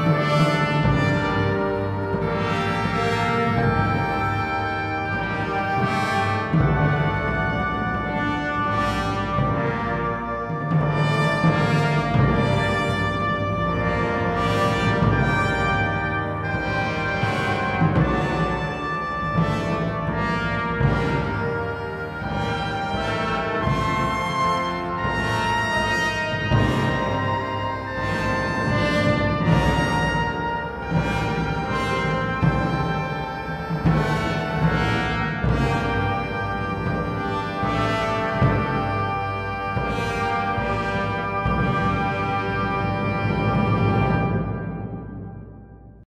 Música